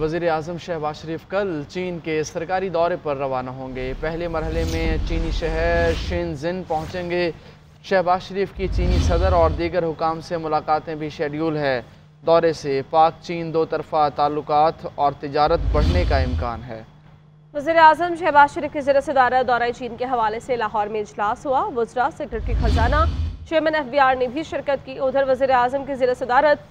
वज़ीर अजम शहबाज शरीफ कल चीन के सरकारी दौरे पर रवाना होंगे। पहले मरहले में चीनी शहर शिनजिन पहुँचेंगे। शहबाज शरीफ की चीनी सदर और दीगर हुकाम से मुलाकातें भी शेड्यूल है। दौरे से पाक चीन दो तरफा ताल्लुक और तजारत बढ़ने का इम्कान है। वजी अजम शहबाज शरीफ की जर सदारत दौरा चीन के हवाले से लाहौर में इजलास हुआ। वजरा सेक्रेटरी खजाना, चेयरमैन एफ़ बी आर ने भी शिरकत की। उधर वजी अजम की जर सदारत